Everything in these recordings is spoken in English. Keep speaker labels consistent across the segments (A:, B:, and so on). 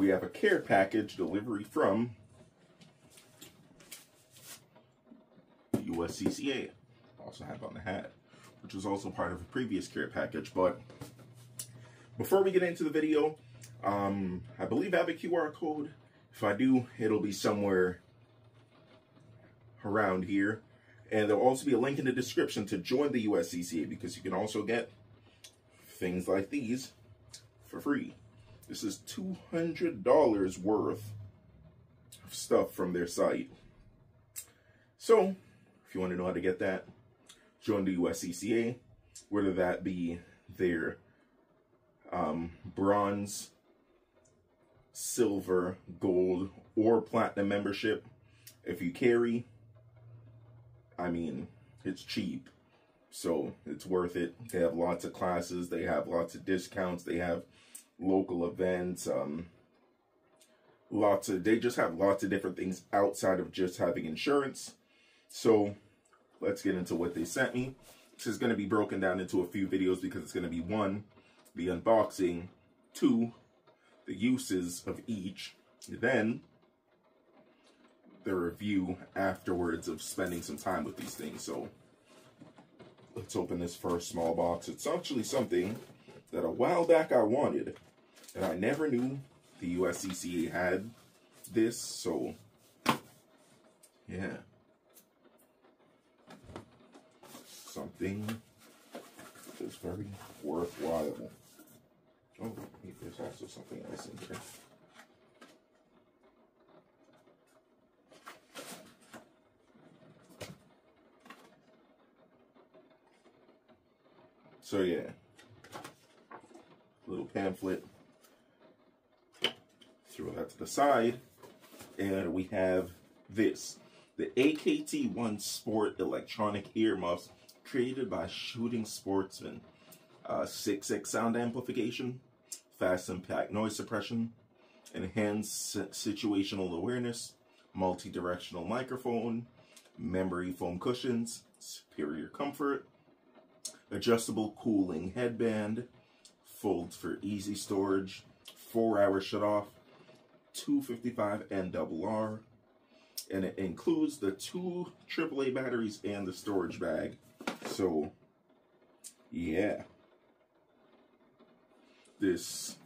A: we have a care package delivery from USCCA. Also have on the hat, which was also part of a previous care package. But before we get into the video, um, I believe I have a QR code. If I do, it'll be somewhere around here. And there'll also be a link in the description to join the USCCA because you can also get things like these for free. This is $200 worth of stuff from their site. So, if you want to know how to get that, join the USCCA, whether that be their um, bronze, silver, gold, or platinum membership. If you carry, I mean, it's cheap. So it's worth it. They have lots of classes. They have lots of discounts. They have local events. Um, lots of, they just have lots of different things outside of just having insurance. So let's get into what they sent me. This is going to be broken down into a few videos because it's going to be one, the unboxing, two, the uses of each, then the review afterwards of spending some time with these things. So let's open this first small box. It's actually something that a while back I wanted, and I never knew the USCCA had this, so yeah. Something that's very worthwhile. Oh, there's also something else in here. So yeah, little pamphlet. Throw that to the side. And we have this. The AKT-1 Sport Electronic Earmuffs created by Shooting Sportsman. Uh, 6X sound amplification, fast impact noise suppression, enhanced situational awareness, multi-directional microphone, memory foam cushions, superior comfort, adjustable cooling headband, folds for easy storage, four hour shut off, 255 and double R, and it includes the two AAA batteries and the storage bag. So, yeah. This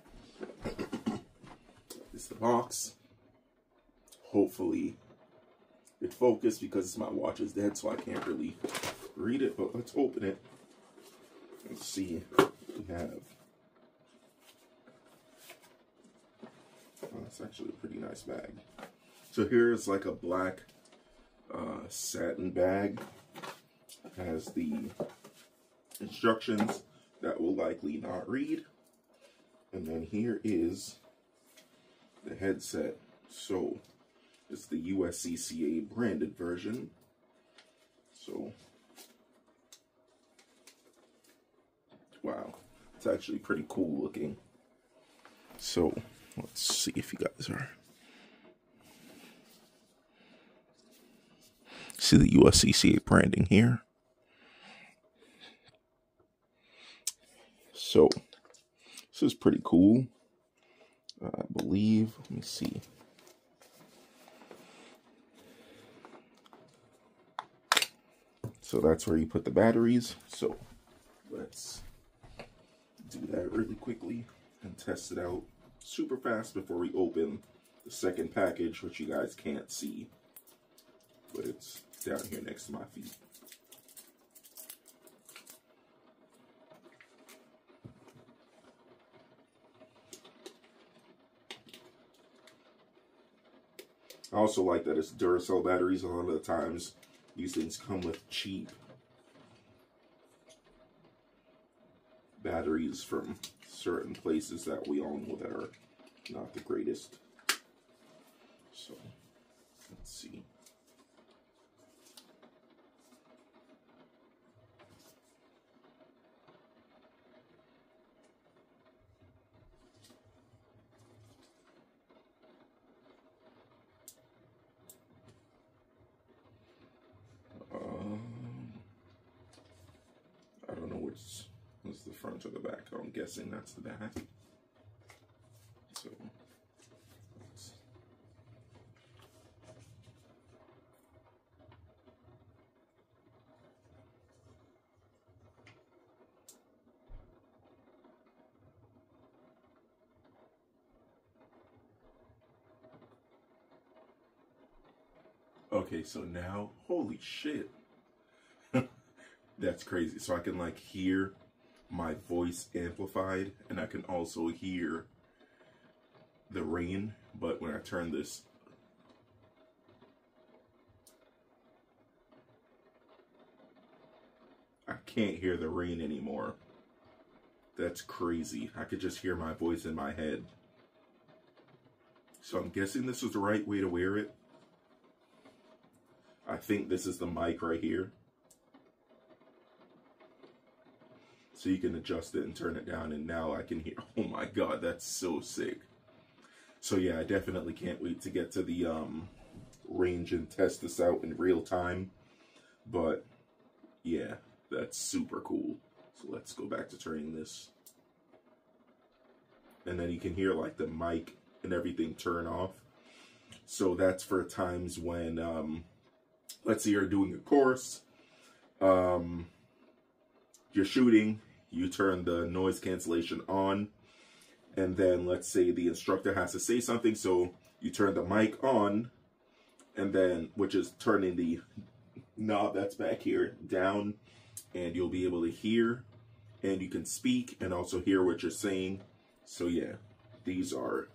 A: is the box. Hopefully it focused because my watch is dead, so I can't really read it, but let's open it. Let's see we have. That's actually a pretty nice bag. So here's like a black uh, satin bag. Has the instructions that will likely not read. And then here is the headset. So it's the USCCA branded version. So wow, it's actually pretty cool looking. So let's see if you guys are. See the USCCA branding here. So this is pretty cool. I believe, let me see. So that's where you put the batteries. So let's do that really quickly and test it out super fast before we open the second package, which you guys can't see, but it's down here next to my feet. I also like that it's Duracell batteries. A lot of the times, these things come with cheap batteries from certain places that we all know that are not the greatest. So, let's see. Um, I don't know the front or the back. I'm guessing that's the back. So Okay, so now, holy shit. That's crazy. So I can like hear my voice amplified and I can also hear the rain, but when I turn this I can't hear the rain anymore. That's crazy. I could just hear my voice in my head. So I'm guessing this is the right way to wear it. I think this is the mic right here. So you can adjust it and turn it down and now I can hear. Oh my god, that's so sick. So yeah, I definitely can't wait to get to the um, range and test this out in real time. But yeah, that's super cool. So let's go back to turning this. And then you can hear like the mic and everything turn off. So that's for times when, um, let's say you're doing a course, um, you're shooting, you turn the noise cancellation on, and then let's say the instructor has to say something, so you turn the mic on, and then, which is turning the knob that's back here down, and you'll be able to hear, and you can speak, and also hear what you're saying. So yeah, these are,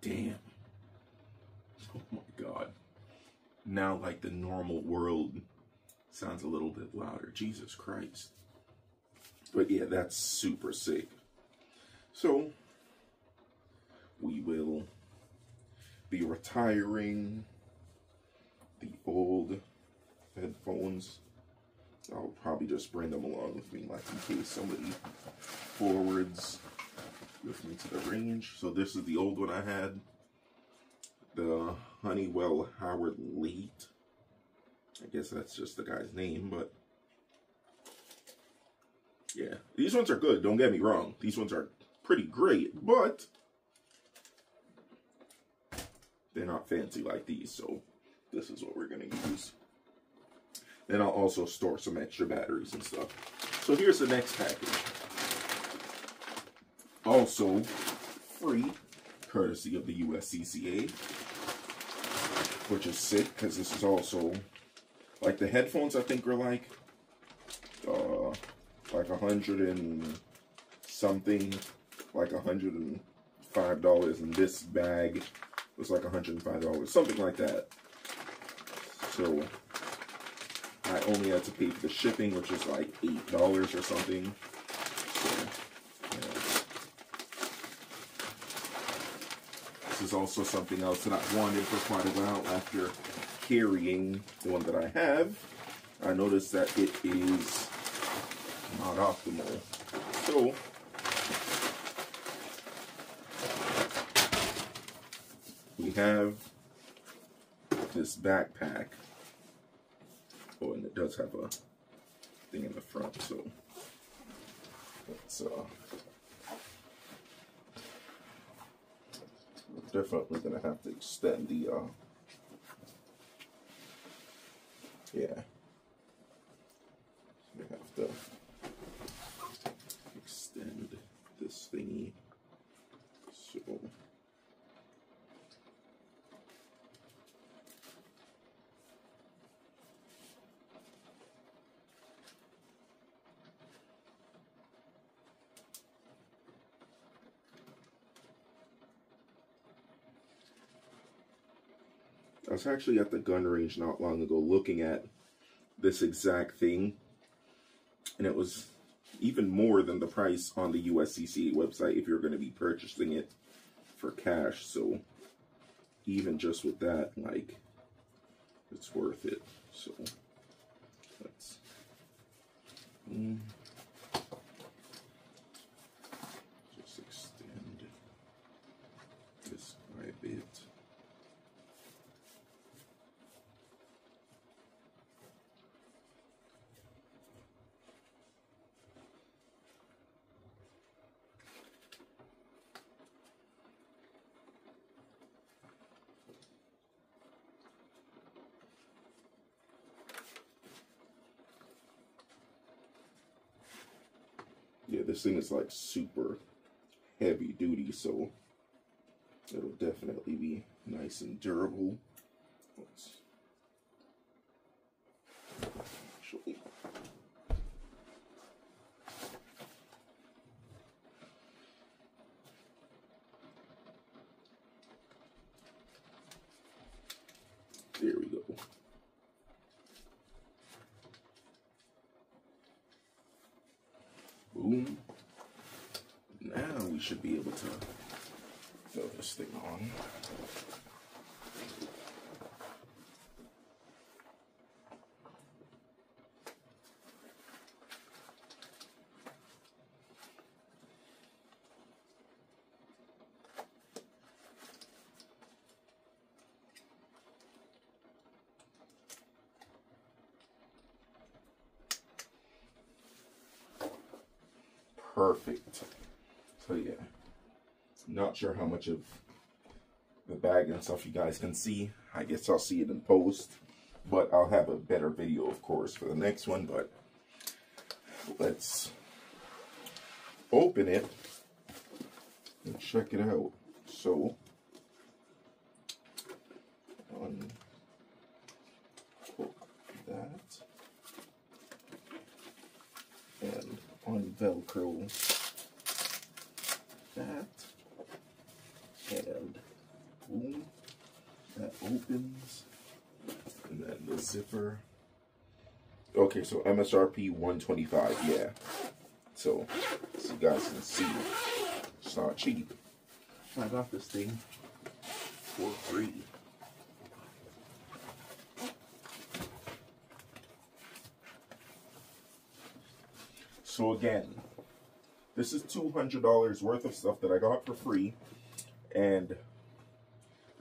A: damn. Oh my God. Now like the normal world sounds a little bit louder. Jesus Christ. But yeah, that's super sick. So, we will be retiring the old headphones. I'll probably just bring them along with me, like in case somebody forwards with me to the range. So this is the old one I had. The Honeywell Howard Leight. I guess that's just the guy's name, but yeah. These ones are good, don't get me wrong. These ones are pretty great, but they're not fancy like these, so this is what we're going to use. Then I'll also store some extra batteries and stuff. So here's the next package. Also free, courtesy of the USCCA, which is sick because this is also, like the headphones I think are like, like a hundred and something, like a hundred and five dollars, and this bag was like a hundred and five dollars, something like that. So I only had to pay for the shipping, which is like eight dollars or something. So, yeah. This is also something else that I wanted for quite a while after carrying the one that I have. I noticed that it is not optimal. So, we have this backpack. Oh, and it does have a thing in the front, so it's uh, definitely gonna have to extend the uh, yeah. We have to extend this thingy. So I was actually at the gun range not long ago looking at this exact thing and it was even more than the price on the USCCA website if you're going to be purchasing it for cash. So even just with that, like, it's worth it. So let's. Mm, just extend this by a bit. yeah, this thing is like super heavy duty, so it'll definitely be nice and durable. Let's actually. There we go. Boom. Now we should be able to throw this thing on. Perfect. So yeah, not sure how much of the bag and stuff you guys can see. I guess I'll see it in post, but I'll have a better video, of course, for the next one. But let's open it and check it out. So, unhook that and on Velcro that and boom that opens and then the zipper. Okay so MSRP 125 yeah. So so you guys can see it's not cheap. I got this thing for free. So again, this is $200 worth of stuff that I got for free. And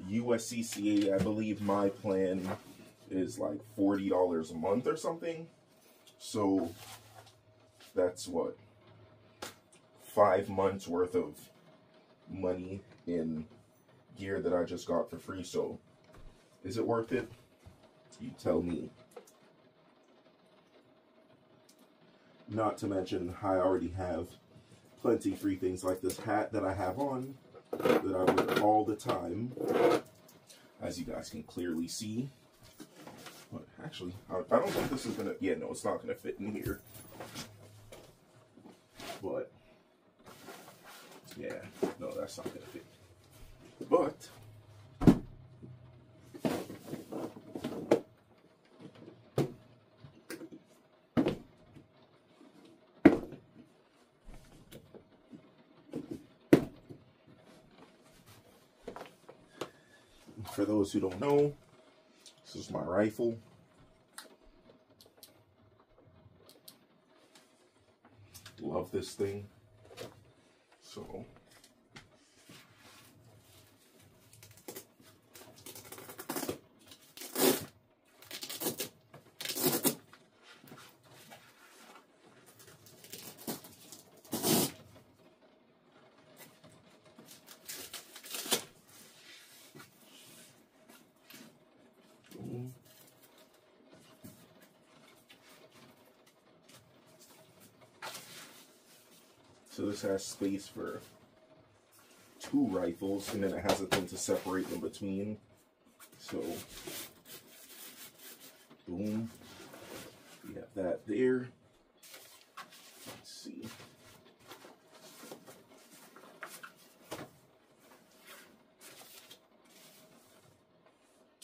A: USCCA, I believe my plan is like $40 a month or something. So that's what? Five months worth of money in gear that I just got for free. So is it worth it? You tell me. Not to mention, I already have plenty free things like this hat that I have on that I wear all the time, as you guys can clearly see. But actually, I, I don't think this is gonna. Yeah, no, it's not gonna fit in here. But yeah, no, that's not gonna fit. But for those who don't know, this is my rifle. Love this thing. So boom. So this has space for two rifles, and then it has a thing to separate them between. So, boom. We have that there. Let's see.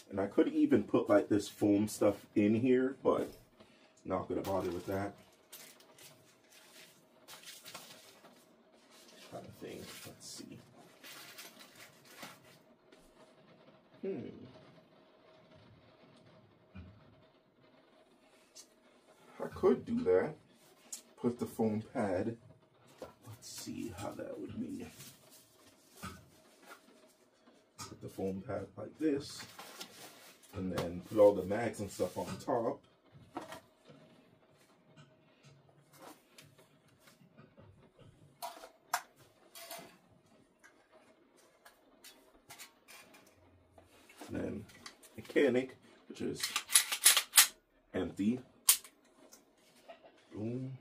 A: And I could even put like this foam stuff in here, but not gonna bother with that. Trying to think. Let's see. Hmm. I could do that. Put the foam pad. Let's see how that would be. Put the foam pad like this. And then put all the mags and stuff on top. And then mechanic, which is empty. Boom.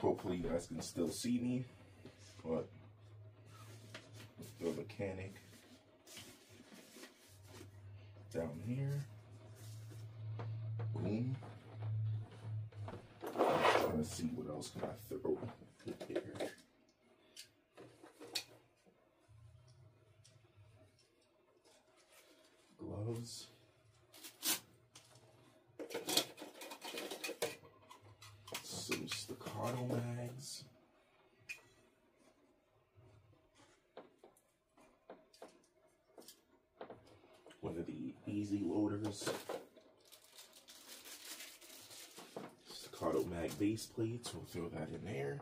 A: Hopefully you guys can still see me, but the mechanic down here. Boom. To see what else can I throw here. Some staccato mags. One of the easy loaders. Staccato mag base plates. We'll throw that in there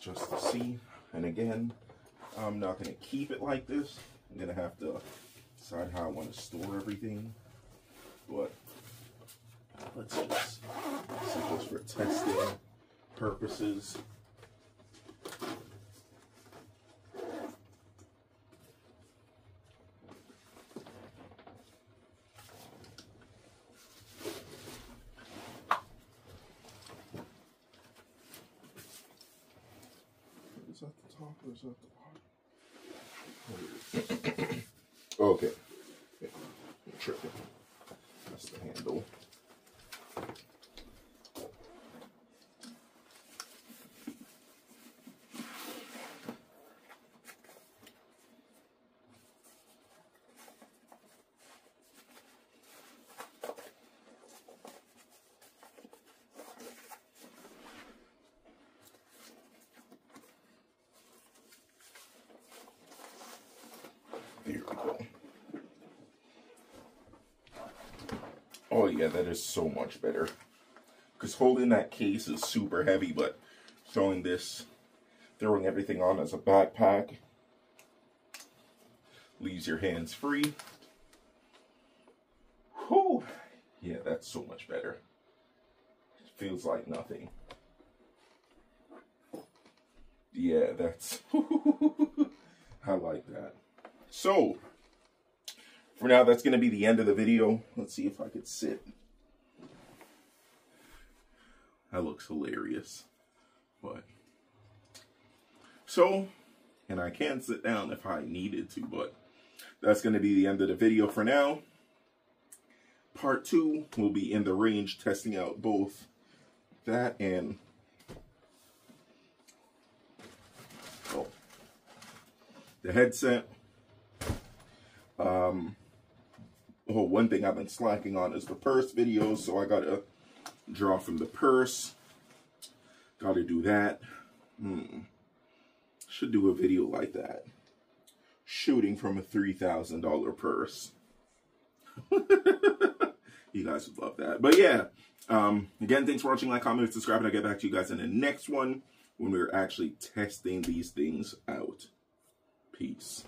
A: just to see. And again, I'm not going to keep it like this. I'm going to have to decide how I want to store everything. But let's just see this for testing purposes. Is that the top or is that the bottom? okay. Yeah. That's the handle. There we go. Oh yeah, that is so much better. Because holding that case is super heavy, but throwing this, throwing everything on as a backpack, leaves your hands free. Whew. Yeah, that's so much better. feels like nothing. Yeah, that's... I like that. So, for now, that's going to be the end of the video. Let's see if I could sit. That looks hilarious. But, so, and I can sit down if I needed to, but that's going to be the end of the video for now. Part two will be in the range testing out both that and oh, the headset. Um, oh, one thing I've been slacking on is the purse videos, so I gotta draw from the purse. Gotta do that. Hmm. Should do a video like that. Shooting from a $3,000 purse. you guys would love that. But yeah, um, again, thanks for watching, like, comment, subscribe, and I'll get back to you guys in the next one when we're actually testing these things out. Peace.